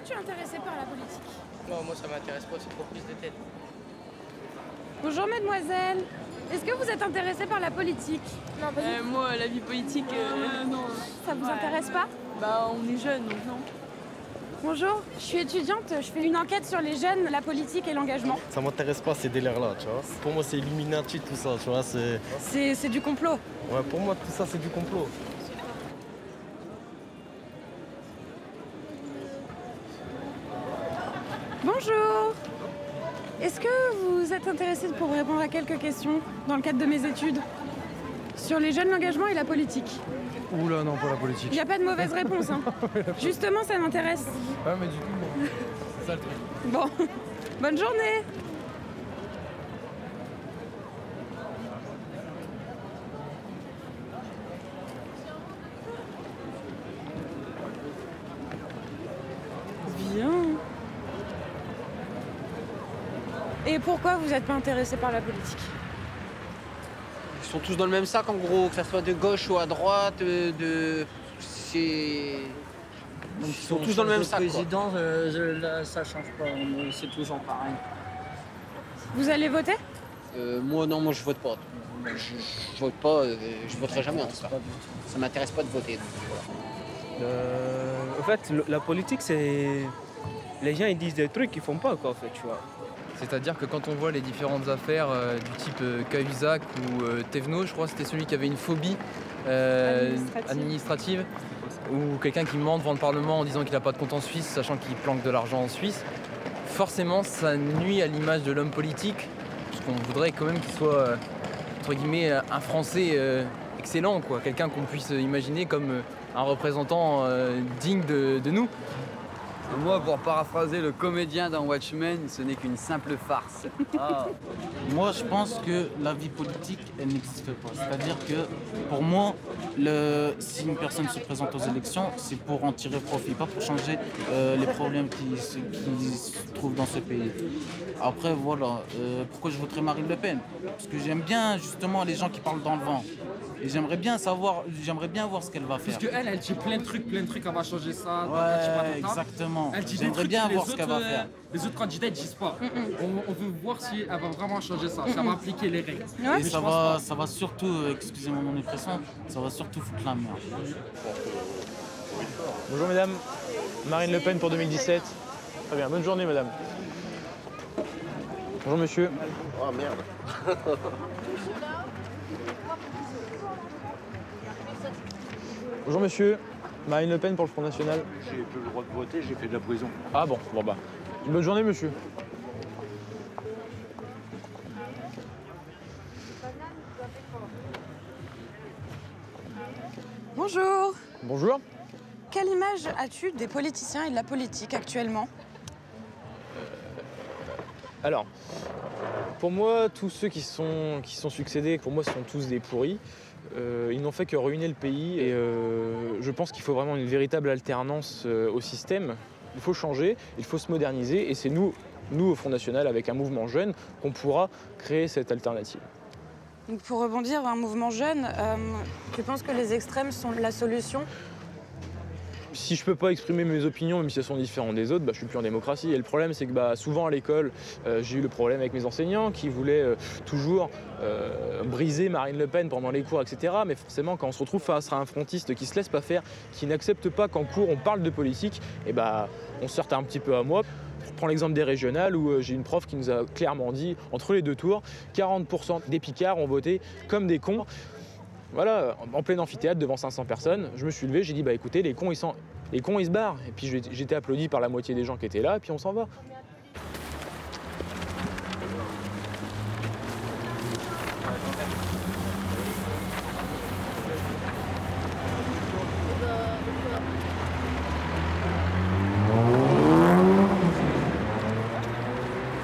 que tu es intéressé par la politique Non, moi ça m'intéresse pas, c'est trop prise de tête. Bonjour mademoiselle Est-ce que vous êtes intéressé par la politique Non, pas du Euh, moi, la vie politique, euh, non. tout. Ça vous ouais. intéresse pas Bah, on est jeunes, donc non. Bonjour, je suis étudiante, je fais une enquête sur les jeunes, la politique et l'engagement. Ça m'intéresse pas ces délires-là, tu vois. Pour moi, c'est Illuminati, tout ça, tu vois. C'est du complot. Ouais, pour moi, tout ça, c'est du complot. Bonjour Est-ce que vous êtes intéressé pour répondre à quelques questions dans le cadre de mes études sur les jeunes, l'engagement et la politique Oula, non, pas la Il politique. n'y a pas de mauvaise réponse. hein. Justement, ça m'intéresse. Ouais, mais du coup, bon, c'est ça le truc. Bon, bonne journée Bien. Et pourquoi vous n'êtes pas intéressé par la politique Ils sont tous dans le même sac en gros, que ça soit de gauche ou à droite, euh, de. C'est. Ils sont tous dans le même sac. quoi. président, euh, je- là, ça change pas, c'est toujours pareil. Vous allez voter Euh, moi non, moi je vote pas. Je, je vote pas, euh, je voterai jamais en tout cas. Ça m'intéresse pas de voter. donc, voilà. Euh, en fait, le- la politique, c'est. Les gens, ils disent des trucs qu'ils font pas, quoi, en fait, tu vois. C'est-à-dire que quand on voit les différentes affaires euh, du type euh, Cahuzac ou euh, Thévenot, je crois que c'était celui qui avait une phobie euh, Administrative. administrative, ou quelqu'un qui ment devant le Parlement en disant qu'il n'a pas de compte en Suisse, sachant qu'il planque de l'argent en Suisse, forcément ça nuit à l'image de l'homme politique, parce qu'on voudrait quand même qu'il soit, entre guillemets, un Français excellent, quoi, quelqu'un qu'on puisse imaginer comme un représentant digne de- de nous. Moi, pour paraphraser le comédien dans Watchmen, ce n'est qu'une simple farce. Moi, je pense que la vie politique, elle n'existe pas. C'est-à-dire que, pour moi, si une personne se présente aux élections, c'est pour en tirer profit, pas pour changer euh, les problèmes qui, se- qui se trouvent dans ce pays. Après, voilà, euh, pourquoi je voterai Marine Le Pen? Parce que j'aime bien, justement, les gens qui parlent dans le vent. Et j'aimerais bien savoir, j'aimerais bien voir ce qu'elle va faire. Parce qu'elle, elle dit plein de trucs, plein de trucs, elle va changer ça. Ouais, exactement. Elle dit des J'aimerais bien voir ce qu'elle va euh, faire. Les autres candidats, ils disent pas. On, on veut voir si elle va vraiment changer ça, si elle va appliquer les règles. Et ça va, pas. ça va surtout, euh, excusez-moi mon expression, ça va surtout foutre la merde. Bonjour mesdames, Marine Le Pen pour 2017. Très bien, bonne journée madame. Bonjour monsieur. Oh merde. Bonjour monsieur, Marine Le Pen pour le Front National. J'ai plus le droit de voter, j'ai fait de la prison. Ah bon, bon bah. Une bonne journée monsieur. Bonjour Bonjour. Quelle image as-tu des politiciens et de la politique actuellement? Alors, pour moi, tous ceux qui sont, qui sont succédés, pour moi, sont tous des pourris. Euh, ils n'ont fait que ruiner le pays et euh, je pense qu'il faut vraiment une véritable alternance euh, au système. Il faut changer, il faut se moderniser et c'est nous, nous au Front National, avec un mouvement jeune, qu'on pourra créer cette alternative. Pour rebondir, un mouvement jeune, tu penses que les extrêmes sont la solution? Si je peux pas exprimer mes opinions, même si elles sont différentes des autres, bah, je suis plus en démocratie. Et le problème, c'est que bah, souvent à l'école, euh, j'ai eu le problème avec mes enseignants qui voulaient euh, toujours euh, briser Marine Le Pen pendant les cours, etc. Mais forcément, quand on se retrouve face à un frontiste qui se laisse pas faire, qui n'accepte pas qu'en cours on parle de politique, et bah, on se un petit peu à moi. Je prends l'exemple des régionales où j'ai une prof qui nous a clairement dit, entre les deux tours, 40% des Picards ont voté comme des cons. Voilà, en plein amphithéâtre devant 500 personnes, je me suis levé, j'ai dit bah écoutez, les cons ils, sont... les cons ils se barrent. Et puis été applaudi par la moitié des gens qui étaient là, et puis on s'en va.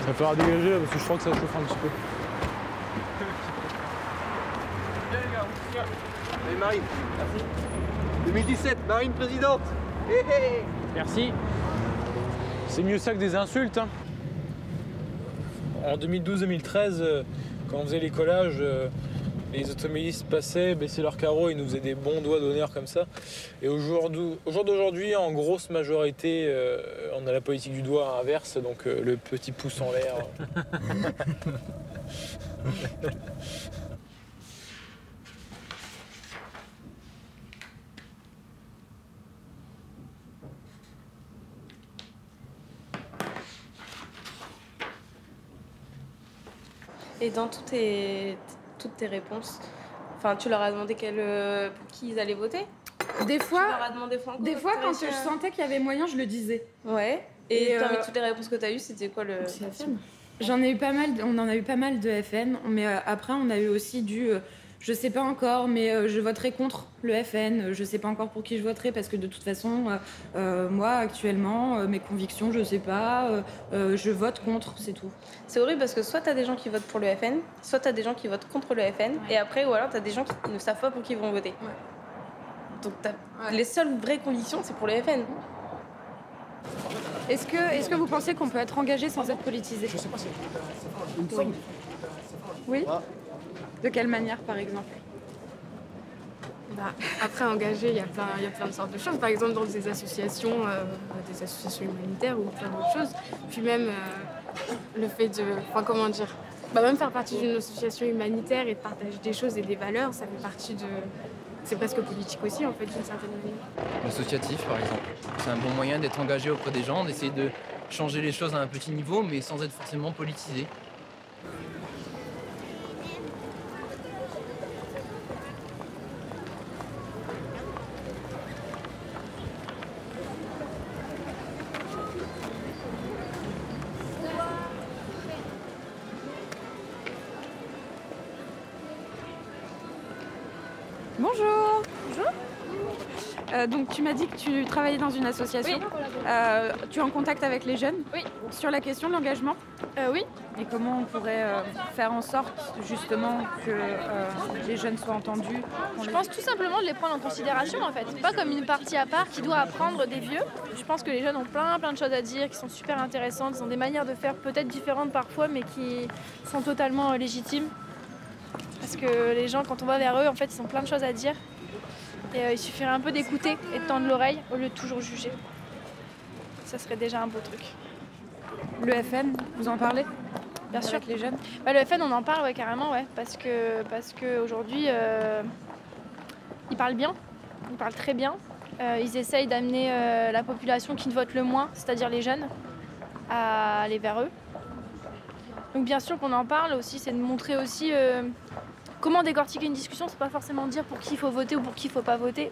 Ça va falloir dégager parce que je crois que ça chauffe un petit peu. Marine. Merci. 2017, Marine présidente. Merci. C'est mieux ça que des insultes. hein. En 2012-2013, euh, quand on faisait les collages, euh, les automobilistes passaient, baissaient leurs carreaux et nous faisaient des bons doigts d'honneur comme ça. Et au jour d'au- au jour d'aujourd'hui, en grosse majorité, euh, on a la politique du doigt inverse, donc euh, le petit pouce en l'air. Et dans toutes tes, toutes tes réponses, enfin, tu leur as demandé quel, euh, pour qui ils allaient voter? Des fois, Tu leur as demandé Franco des fois quand je sentais qu'il y avait moyen, je le disais. Ouais. Et, Et, euh, toutes les réponses que tu as eues, c'était quoi le. J'en ai eu pas mal, on en a eu pas mal de FN, mais euh, après on a eu aussi du, euh, je sais pas encore, mais euh, je voterai contre le FN, euh, je sais pas encore pour qui je voterai parce que de toute façon, euh, euh, moi actuellement, euh, mes convictions, je sais pas, euh, euh, je vote contre, c'est tout. C'est horrible parce que soit tu as des gens qui votent pour le FN, soit tu as des gens qui votent contre le FN, et après, ou alors tu as des gens qui ne savent pas pour qui ils vont voter. Donc t'as- les seules vraies convictions, c'est pour le FN. Est-ce que, est que vous pensez qu'on peut être engagé sans être politisé? Je sais pas Oui. Oui De quelle manière par exemple? Bah, après, engagé, il y, a plein, il y a plein de sortes de choses. Par exemple, dans des associations, euh, des associations humanitaires ou plein d'autres choses. Puis même euh, le fait de. Enfin, comment dire bah, Même faire partie d'une association humanitaire et de partager des choses et des valeurs, ça fait partie de. C'est presque politique aussi, en fait, d'une certaine manière. L'associatif, par exemple. C'est un bon moyen d'être engagé auprès des gens, d'essayer de changer les choses à un petit niveau, mais sans être forcément politisé. Euh, donc tu m'as dit que tu travaillais dans une association. Oui. Euh, tu es en contact avec les jeunes Oui. Sur la question de l'engagement Oui. Et comment on pourrait euh, faire en sorte justement que euh, les jeunes soient entendus Je les- pense tout simplement de les prendre en considération en fait, pas comme une partie à part qui doit apprendre des vieux. Je pense que les jeunes ont plein plein de choses à dire, qui sont super intéressantes, ils ont des manières de faire peut-être différentes parfois, mais qui sont totalement euh, légitimes. Parce que les gens, quand on va vers eux, en fait, ils ont plein de choses à dire. Et euh, il suffirait un peu d'écouter et de tendre l'oreille au lieu de toujours juger. Ça serait déjà un beau truc. Le FN, vous en parlez Bien sûr. Avec les jeunes Bah, le FN, on en parle ouais, carrément, ouais, parce que parce que aujourd'hui, euh, ils parlent bien, ils parlent très bien. Euh, ils essayent d'amener la population qui ne vote le moins, c'est-à-dire les jeunes, à aller vers eux. Donc bien sûr qu'on en parle aussi, c'est de montrer aussi comment décortiquer une discussion. C'est pas forcément dire pour qui il faut voter ou pour qui il faut pas voter.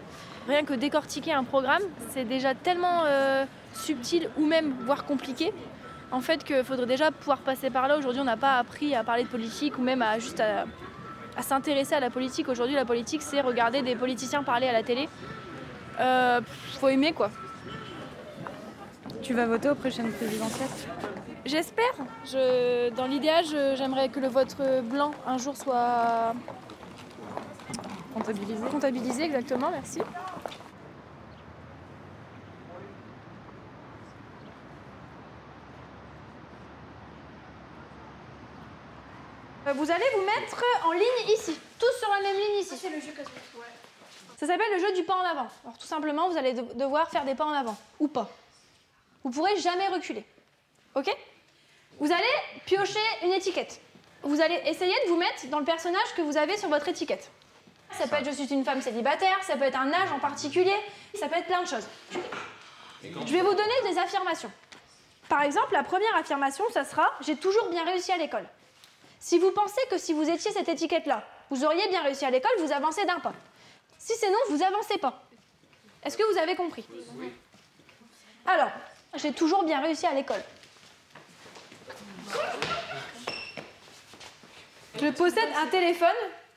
Rien que décortiquer un programme, c'est déjà tellement euh, subtil ou même voire compliqué en fait qu'il faudrait déjà pouvoir passer par là. Aujourd'hui, on n'a pas appris à parler de politique ou même à juste à, s'intéresser à la politique. Aujourd'hui, la politique, c'est regarder des politiciens parler à la télé. Euh, faut aimer quoi. Tu vas voter aux prochaines présidentielles? J'espère. Je, dans l'idéal, j'aimerais que le vote blanc un jour soit comptabilisé. Comptabilisé, exactement. Merci. Euh, Vous allez vous mettre en ligne ici, tous sur la même ligne ici. c'est le jeu que Ça s'appelle le jeu du pas en avant. Alors tout simplement, vous allez de- devoir faire des pas en avant ou pas. Vous pourrez jamais reculer. Ok? Vous allez piocher une étiquette. Vous allez essayer de vous mettre dans le personnage que vous avez sur votre étiquette. Ça peut être je suis une femme célibataire, ça peut être un âge en particulier, ça peut être plein de choses. Je vais vous donner des affirmations. Par exemple, la première affirmation, ça sera J'ai toujours bien réussi à l'école. Si vous pensez que si vous étiez cette étiquette-là, vous auriez bien réussi à l'école, vous avancez d'un pas. Si c'est non, vous avancez pas. Est-ce que vous avez compris? Alors, j'ai toujours bien réussi à l'école. Je possède un téléphone,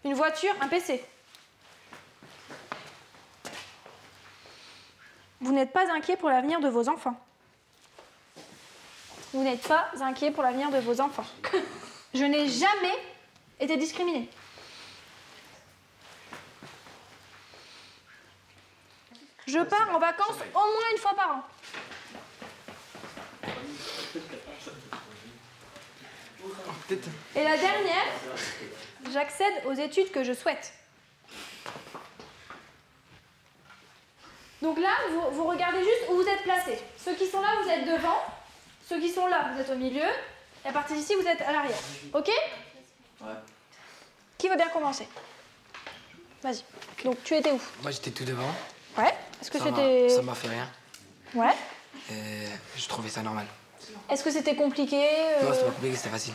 une voiture, un PC. Vous n'êtes pas inquiet pour l'avenir de vos enfants. Vous n'êtes pas inquiet pour l'avenir de vos enfants. Je n'ai jamais été discriminée. Je pars en vacances au moins une fois par an. Et la dernière, j'accède aux études que je souhaite. Donc là, vous, vous regardez juste où vous êtes placés. Ceux qui sont là, vous êtes devant. Ceux qui sont là, vous êtes au milieu. Et à partir d'ici, vous êtes à l'arrière. Ok Ouais. Qui veut bien commencer? Vas-y. Donc tu étais où? Moi j'étais tout devant. Ouais. Est-ce que c'était. Ça m'a fait rien. Ouais. Et je trouvais ça normal. Est-ce que c'était compliqué euh, Non, c'était pas compliqué, c'était facile.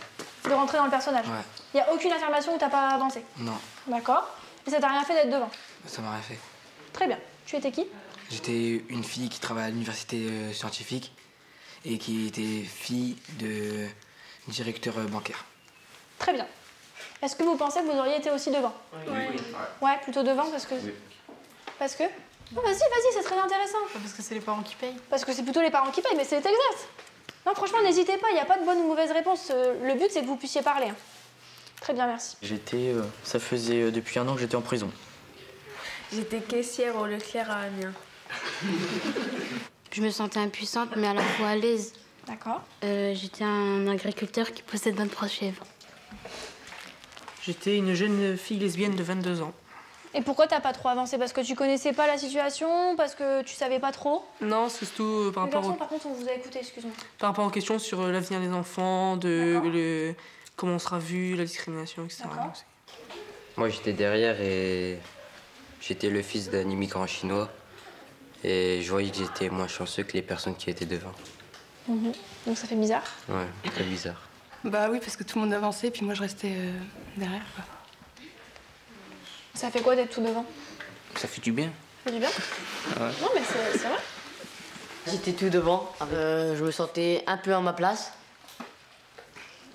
De rentrer dans le personnage Ouais. Il n'y a aucune affirmation où t'as pas avancé. Non, D'accord. Et ça t'a rien fait d'être devant. ça m'a rien fait. Très bien. Tu étais qui? J'étais une fille qui travaille à l'université euh, scientifique et qui était fille de directeur bancaire. Très bien. Est-ce que vous pensez que vous auriez été aussi devant? Ouais, plutôt devant parce que. Parce que Non, Vas-y, vas-y, c'est très intéressant. Parce que c'est les parents qui payent. Parce que c'est plutôt les parents qui payent, mais c'est exact. Non, franchement, n'hésitez pas, il n'y a pas de bonne ou mauvaise réponse. Euh, Le but, c'est que vous puissiez parler. hein. Très bien, merci. J'étais. euh, ça faisait euh, depuis un an que j'étais en prison. J'étais caissière au Leclerc à Amiens. Je me sentais impuissante, mais à la fois à l'aise. D'accord. Euh, J'étais un agriculteur qui possède 23 chèvres. J'étais une jeune fille lesbienne de 22 ans. Et pourquoi t'as pas trop avancé? Parce que tu connaissais pas la situation? Parce que tu savais pas trop? Non, c'est surtout euh, par rapport, au- par contre, on vous a écouté, excuse-moi. par rapport aux questions sur euh, l'avenir des enfants, de le, comment on sera vu, la discrimination, etc. Moi, j'étais derrière et j'étais le fils d'un immigrant chinois. Et je voyais que j'étais moins chanceux que les personnes qui étaient devant. Mhm. Donc ça fait bizarre. Ouais, très bizarre. Bah oui, parce que tout le monde avançait, puis moi je restais euh, derrière. Quoi. Ça fait quoi d'être tout devant? Ça fait du bien. Ça fait du bien? Ouais. Non, mais c'est vrai. J'étais tout devant. Euh, je me sentais un peu à ma place.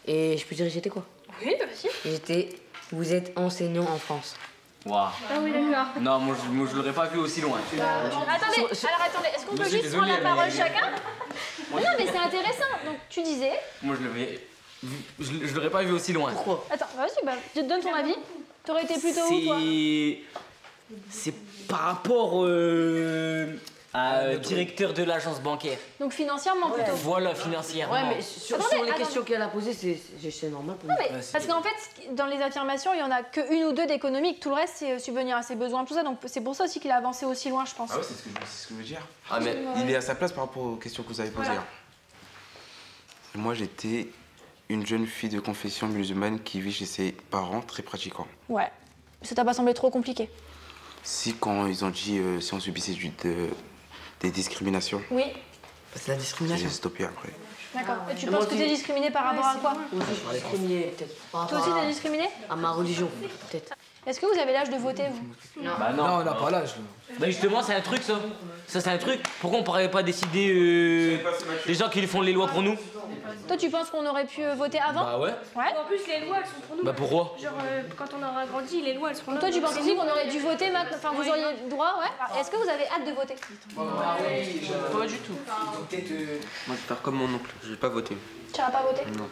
Et je peux dire j'étais quoi? Oui, vas-y. J'étais. Vous êtes enseignant en France. Waouh. Ah oui, d'accord. Non, moi je, moi, je l'aurais pas vu aussi loin. Attendez, alors attendez, est-ce qu'on peut juste prendre la parole mais- chacun? Moi, Non, je- mais c'est intéressant. Donc tu disais. Moi je l'aurais. Je, je l'aurais pas vu aussi loin. Pourquoi? Attends, vas-y, bah, donnes ton avis. T'aurais été plutôt où, toi C'est. Par rapport euh, à directeur de l'agence bancaire. Donc financièrement plutôt. Voilà, financièrement. Ouais, mais sur, Attendez, sur les attendez. questions qu'elle a posées, c'est- normal pour Non, moi. mais parce qu'en fait, dans les affirmations, il y en a qu'une ou deux d'économique. Tout le reste, c'est euh, subvenir à ses besoins, tout ça. Donc c'est pour ça aussi qu'il a avancé aussi loin, je pense. Ah ouais, c'est ce, que je- c'est ce que je veux dire. Ah, mais- Il est à sa place par rapport aux questions que vous avez posées. Voilà. hein. Moi, j'étais une jeune fille de confession musulmane qui vit chez ses parents très pratiquants. Ouais. Ça t'a pas semblé trop compliqué? Si, quand ils ont dit euh, si on subissait du- de- des discriminations, Oui. C'est la discrimination. j'ai stoppé après. D'accord. Et tu penses que t'es discriminé par rapport à quoi? Moi aussi, je suis discriminé, peut-être. Toi aussi, à- t'es discriminé? À ma religion, peut-être. Est-ce que vous avez l'âge de voter, vous? Bah non. on n'a pas l'âge. Bah justement, c'est un truc ça. Ça, c'est un truc. Pourquoi on pourrait pas décider euh, les gens qui font les lois pour nous? Toi, tu penses qu'on aurait pu euh, voter avant Bah ouais. Ouais. En plus, les lois, elles sont pour nous. Bah pourquoi Genre, euh, quand on aura grandi, les lois, elles seront là. Toi, tu penses aussi qu'on aurait dû voter maintenant Enfin, vous auriez le droit, ouais Est-ce que vous avez hâte de voter Pas du tout. Moi, je vais faire comme mon oncle, je vais pas voter. Tu n'iras pas voter Non,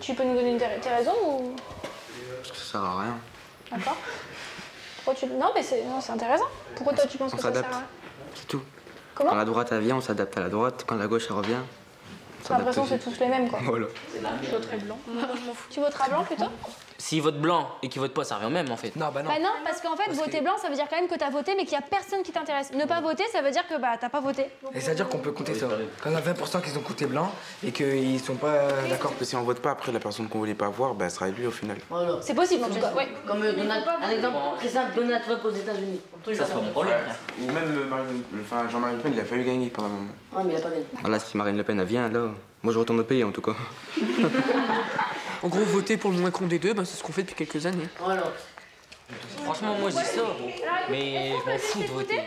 Tu peux nous donner tes raisons ou parce que ça sert à rien. D'accord. Pourquoi tu... Non, mais c'est non, c'est intéressant. Pourquoi toi, tu penses On que ça sert s'adapte. à rien C'est tout. Comment Quand la droite elle vient, on s'adapte à la droite. Quand la gauche elle revient, J'ai l'impression que c'est tous les mêmes, quoi. Voilà. Je voterai blanc. Tu voteras blanc plutôt? S'ils votent blanc et qu'ils votent pas, ça revient au même en fait. Non, bah Bah non, parce qu'en fait, voter blanc, ça veut dire quand même que t'as voté, mais qu'il y a personne qui t'intéresse. Ne pas voter, ça veut dire que bah t'as pas voté. Et c'est-à-dire qu'on peut compter ça. Quand on a 20% qui ont coûté blanc et qu'ils sont pas d'accord. Que si on vote pas après la personne qu'on voulait pas voir, bah, elle sera élue au final. Voilà. C'est possible en tout cas, ouais. Comme euh, Donald, un exemple très simple, Donald Trump aux États-Unis. Ça sera mon problème. Ou même le Marine- le- enfin, Jean-Marie Le Pen, il a failli gagner pendant un moment. Ah, mais il a pas gagné. Voilà, si Marine Le Pen elle vient, là, Moi, je retourne au pays en tout cas. En gros, voter pour le moins con des deux, bah, c'est ce qu'on fait depuis quelques années. Franchement, moi je dis ça, mais je m'en fous de voter.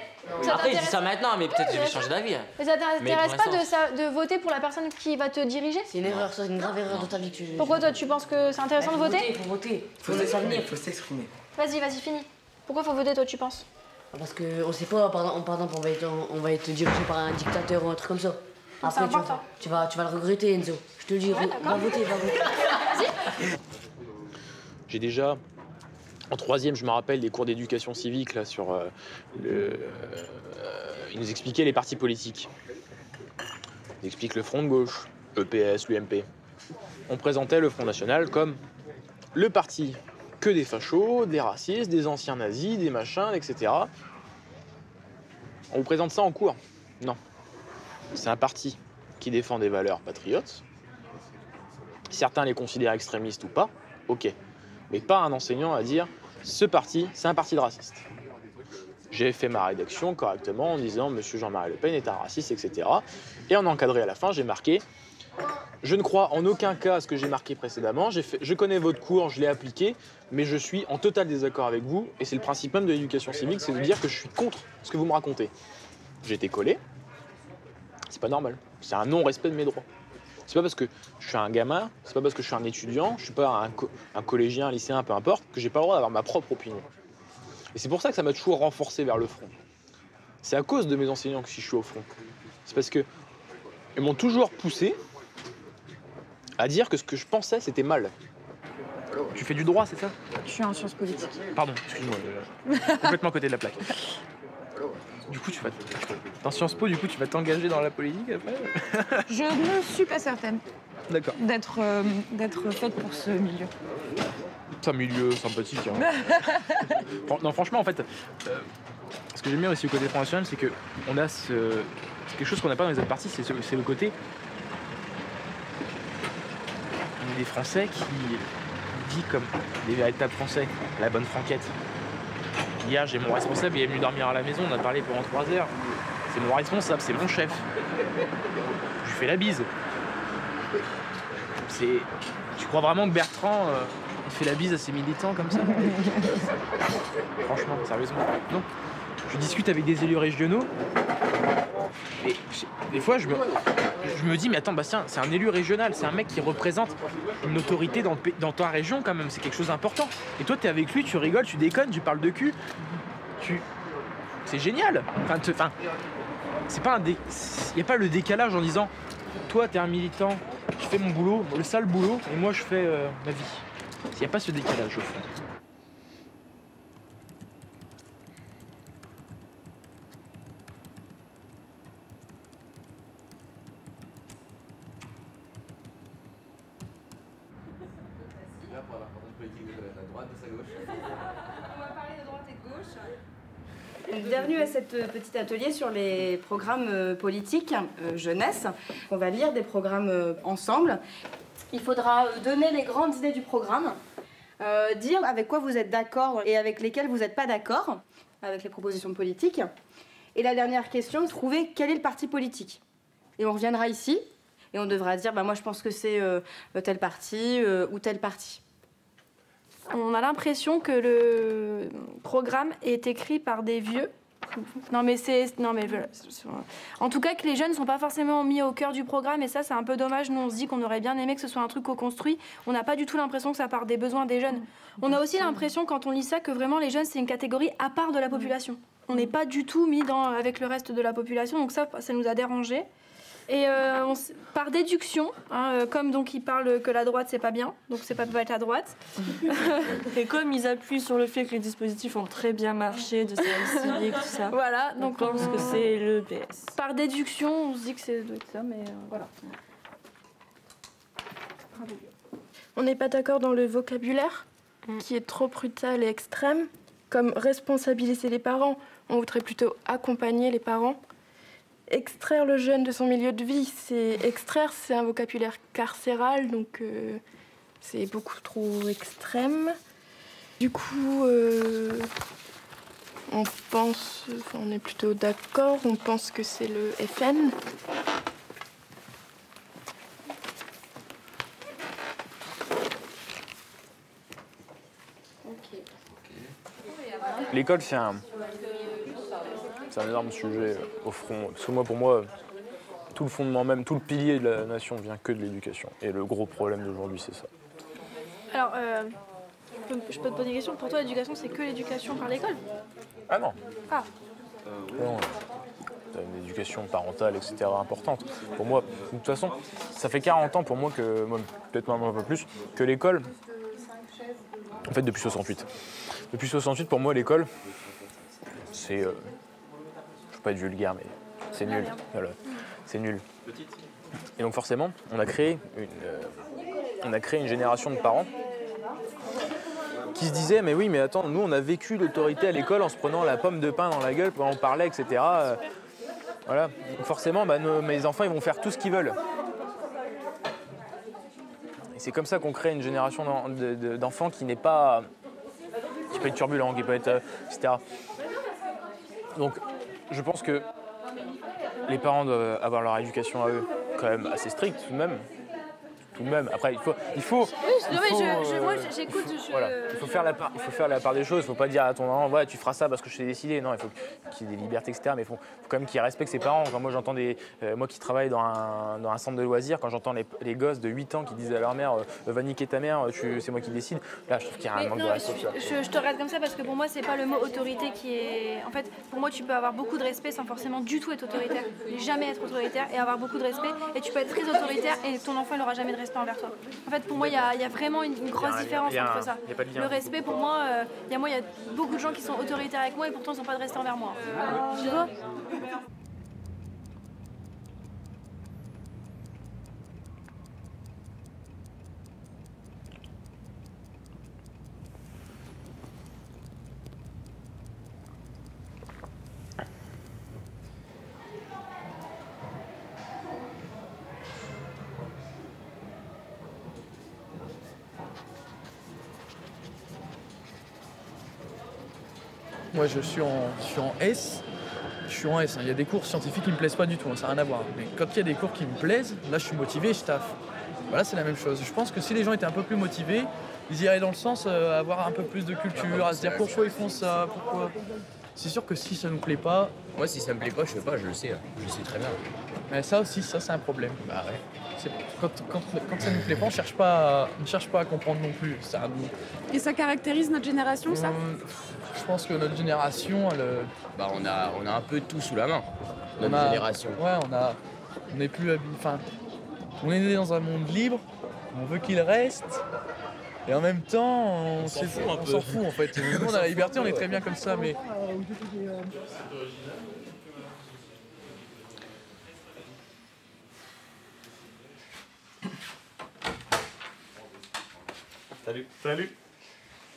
Ça Après, je dis ça maintenant, mais peut-être que je vais changer d'avis. Mais ça Mais pour t'intéresse pas de, l'instant- sa- de voter pour la personne qui va te diriger C'est une erreur, c'est une grave erreur de ta vie que tu Pourquoi toi tu penses que c'est intéressant de voter Faut voter. Faut s'exprimer, faut s'exprimer. Vas-y, vas-y, finis. Pourquoi faut voter toi tu penses Parce que on sait pas, par exemple, on va être, on va être dirigé par un dictateur ou un truc comme ça. c'est Après, tu vas, important. tu, vas, tu vas le regretter, Enzo. Je te le dis, Ouais, va voter, va voter. J'ai déjà, en troisième, je me rappelle des cours d'éducation civique là sur euh, le. euh, ils nous expliquaient les partis politiques. Ils expliquent le Front de gauche, EPS, l'UMP. On présentait le Front National comme le parti que des fachos, des racistes, des anciens nazis, des machins, etc. On vous présente ça en cours? Non. C'est un parti qui défend des valeurs patriotes. Certains les considèrent extrémistes ou pas, ok. Mais pas un enseignant à dire ce parti, c'est un parti de racistes. J'ai fait ma rédaction correctement en disant Monsieur Jean-Marie Le Pen est un raciste, etc. Et en encadré à la fin, j'ai marqué Je ne crois en aucun cas à ce que j'ai marqué précédemment. Je connais votre cours, je l'ai appliqué, mais je suis en total désaccord avec vous. Et c'est le principe même de l'éducation civique, c'est de dire que je suis contre ce que vous me racontez. J'ai été collé. C'est pas normal. C'est un non-respect de mes droits. C'est pas parce que je suis un gamin, c'est pas parce que je suis un étudiant, je suis pas un, co- un collégien, un lycéen, peu importe, que j'ai pas le droit d'avoir ma propre opinion. Et c'est pour ça que ça m'a toujours renforcé vers le front. C'est à cause de mes enseignants que si je suis au front. C'est parce que ils m'ont toujours poussé à dire que ce que je pensais c'était mal. Tu fais du droit, c'est ça? Je suis en sciences politiques. Pardon, excuse-moi, complètement à côté de la plaque. Du coup, tu vas dans Sciences Po, du coup, tu vas t'engager dans la politique après Je ne suis pas certaine D'accord. d'être euh, d'être faite pour ce milieu. C'est un milieu sympathique. hein. Non, franchement, en fait, euh, ce que j'aime bien aussi au côté Front National, c'est que on a ce, c'est quelque chose qu'on n'a pas dans les autres partis, c'est ce- c'est le côté. On est des Français qui vit comme des véritables Français, la bonne franquette. Hier, j'ai mon responsable, il est venu dormir à la maison, on a parlé pendant trois heures. C'est mon responsable, c'est mon chef. Je lui fais la bise. C'est. Tu crois vraiment que Bertrand, euh, il fait la bise à ses militants comme ça? Franchement, sérieusement. Non. Je discute avec des élus régionaux. Des fois, je me, je me dis, mais attends, Bastien, c'est un élu régional, c'est un mec qui représente une autorité dans, dans ta région quand même, c'est quelque chose d'important. Et toi, t'es avec lui, tu rigoles, tu déconnes, tu parles de cul. Tu... C'est génial. Enfin, te- c'est pas un dé... Il n'y a pas le décalage en disant, toi, t'es un militant, je fais mon boulot, le sale boulot, et moi, je fais euh, ma vie. Il n'y a pas ce décalage au fond. Là, pour la partage politique de la droite, de sa gauche. On va parler de droite et de gauche. Donc, bienvenue à cet euh, petit atelier sur les programmes euh, politiques euh, jeunesse. On va lire des programmes euh, ensemble. Il faudra donner les grandes idées du programme, dire avec quoi vous êtes d'accord et avec lesquels vous n'êtes pas d'accord avec les propositions politiques. Et la dernière question, trouver quel est le parti politique. Et on reviendra ici et on devra dire, bah, moi je pense que c'est tel parti ou tel parti. On a l'impression que le programme est écrit par des vieux. Non mais c'est non mais voilà. En tout cas que les jeunes ne sont pas forcément mis au cœur du programme et ça c'est un peu dommage. Nous on se dit qu'on aurait bien aimé que ce soit un truc co-construit. On n'a pas du tout l'impression que ça part des besoins des jeunes. On a aussi l'impression quand on lit ça que vraiment les jeunes c'est une catégorie à part de la population. On n'est pas du tout mis dans avec le reste de la population donc ça ça nous a dérangé. Et euh, on par déduction, hein, euh, comme donc ils parlent que la droite c'est pas bien, donc c'est pas peut être la droite. Et comme ils appuient sur le fait que les dispositifs ont très bien marché, de service civique, tout ça. Voilà, on donc pense que c'est le PS. Par déduction, on se dit que c'est doit être ça, mais euh, voilà. On n'est pas d'accord dans le vocabulaire, qui est trop brutal et extrême. Comme responsabiliser les parents, on voudrait plutôt accompagner les parents extraire le jeune de son milieu de vie, c'est extraire, c'est un vocabulaire carcéral, donc euh, c'est beaucoup trop extrême. Du coup, euh, on pense, enfin, on est plutôt d'accord, on pense que c'est le FN. L'école, c'est c'est un énorme sujet au front. Parce que moi, pour moi, tout le fondement même, tout le pilier de la nation vient que de l'éducation. Et le gros problème d'aujourd'hui, c'est ça. Alors, euh, je peux- te poser une question. Pour toi, l'éducation, c'est que l'éducation par l'école? Ah non. Ah, Non, t'as une éducation parentale, etc. importante. Pour moi, de toute façon, ça fait 40 ans pour moi que, peut-être même un peu plus, que l'école, en fait depuis 68. Depuis 68, pour moi, l'école, c'est, euh, pas être vulgaire, mais c'est nul. Voilà. C'est nul. Et donc forcément, on a créé une, euh, on a créé une génération de parents qui se disaient mais oui mais attends nous on a vécu l'autorité à l'école en se prenant la pomme de pain dans la gueule quand on parlait etc. Voilà. Donc forcément bah, nos- mes enfants ils vont faire tout ce qu'ils veulent. Et c'est comme ça qu'on crée une génération d'en- de- de- d'enfants qui n'est pas qui peut être turbulent, qui peut être euh, etc. Donc je pense que les parents doivent avoir leur éducation à eux quand même assez stricte tout de même. Tout de même. Après, il faut. Il faut, Oui, euh, j'écoute, je- Voilà. Il faire la part. Il faut faire la part des choses. Il faut pas dire à ton enfant, ouais, tu feras ça parce que je t'ai décidé. Non, il faut qu'il y ait des libertés, etc. Mais il faut, faut quand même qu'il respecte ses parents. Quand moi, j'entends des, euh, moi qui travaille dans un, dans un centre de loisirs, quand j'entends les, les gosses de 8 ans qui disent à leur mère, euh, va niquer ta mère, tu- c'est moi qui décide. Là, je trouve qu'il y a un Mais manque non, de respect. je, je te regarde comme ça parce que pour moi, c'est pas le mot autorité qui est. En fait, pour moi, tu peux avoir beaucoup de respect sans forcément du tout être autoritaire. Ne jamais être autoritaire et avoir beaucoup de respect. Et tu peux être très autoritaire et ton enfant, il aura jamais de respect envers toi. En fait, pour moi, il y a, il y a vraiment une, grosse un différence entre ça. Le respect, pour moi, euh, il y a moi, il y a beaucoup de gens qui sont autoritaires avec moi et pourtant, ils n'ont pas de respect envers moi. Tu vois? Moi, je suis en, je suis en S. Je suis en S. hein. Il y a des cours scientifiques qui me plaisent pas du tout, hein, ça n'a rien à voir. Mais quand il y a des cours qui me plaisent, là, je suis motivé et je taffe. Voilà, c'est la même chose. Je pense que si les gens étaient un peu plus motivés, ils iraient dans le sens euh, avoir un peu plus de culture, à se dire pourquoi ils font ça, pourquoi. C'est sûr que si ça nous plaît pas. Moi, si ça me plaît pas, je fais pas, je le sais. hein. Je sais très bien. Mais ça aussi, ça c'est un problème. Bah ouais. Quand, quand, quand ça nous plaît pas, on cherche pas, à, on cherche pas à comprendre non plus. Ça, Et ça caractérise notre génération, ça Hum, je pense que notre génération, elle, euh, Bah, on a, on a un peu tout sous la main. Notre on a- génération. Ouais, on a, on est plus enfin, on est né dans un monde libre. On veut qu'il reste. Et en même temps, on, s'en s'est- fout un on peu. s'en fout en fait. Nous, on a la liberté, on est très bien comme ça, mais Salut. Salut.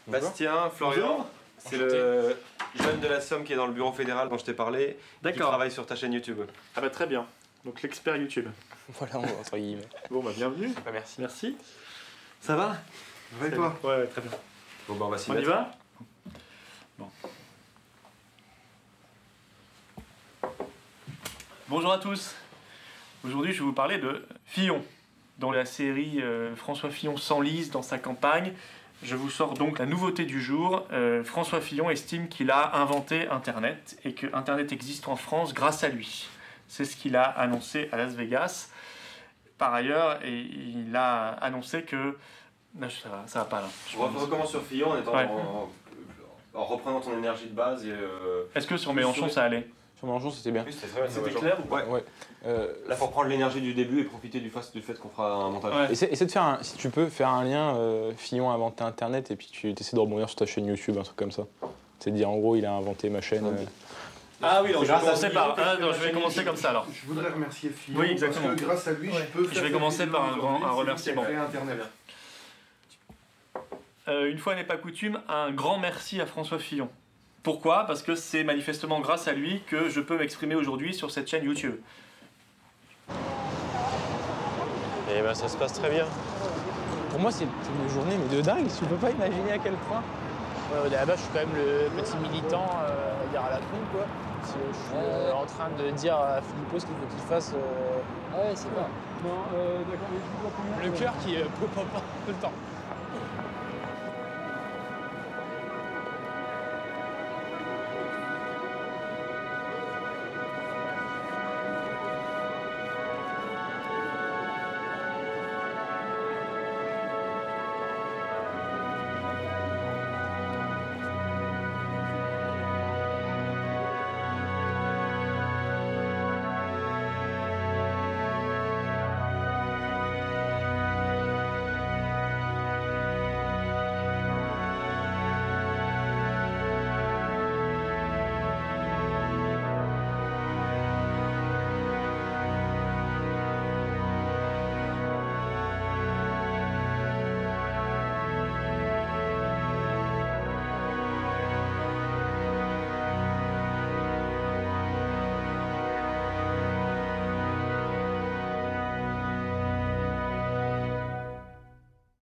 Bastien, Florian, c'est le jeune de la Somme qui est dans le bureau fédéral dont je t'ai parlé, qui travaille sur ta chaîne YouTube. Ah bah très bien. Donc l'expert YouTube. Voilà, entre guillemets. Bon bah bienvenue. merci. Merci. Ça va? Ça va et toi? Ouais, ouais, très bien. Bon bah on va s'y On y va? Bon. Bonjour à tous. Aujourd'hui, je vais vous parler de Fillon. Dans la série euh, François Fillon s'enlise dans sa campagne, je vous sors donc la nouveauté du jour. Euh, François Fillon estime qu'il a inventé Internet et que Internet existe en France grâce à lui. C'est ce qu'il a annoncé à Las Vegas. Par ailleurs, et il a annoncé que... Non, ça va, ça va pas là. On recommence sur Fillon en, étant Ouais. en, en reprenant ton énergie de base et... euh, Est-ce que sur Mélenchon, ça allait? Sur Mélenchon, c'était bien. Oui, c'était clair ou Ouais. Ouais. Euh, Là, faut reprendre l'énergie du début et profiter du, fa- du fait qu'on fera un montage. Essaie, essaie de faire un, si tu peux, faire un lien euh, Fillon a inventé Internet et puis tu essaies de rebondir sur ta chaîne YouTube, un truc comme ça. C'est de dire en gros, il a inventé ma chaîne. euh. Ah oui, donc C'est je vais commencer par. Ah, je non, je vais commencer comme ça alors. Je voudrais remercier Fillon. Oui, exactement. Parce que grâce à lui, je peux Je faire vais cette commencer par un, grand, un remerciement. créé Internet. Euh, une fois n'est pas coutume, un grand merci à François Fillon. Pourquoi? Parce que c'est manifestement grâce à lui que je peux m'exprimer aujourd'hui sur cette chaîne YouTube. Et ben ça se passe très bien. Pour moi, c'est une journée mais de dingue. Tu peux pas imaginer à quel point. Ouais, base, je suis quand même le petit militant, euh, dire à la con, quoi. Parce que je suis euh, en train de dire à Philippot ce qu'il faut qu'il fasse. Ah ouais, c'est pas. Le cœur qui euh, pop pas tout le temps.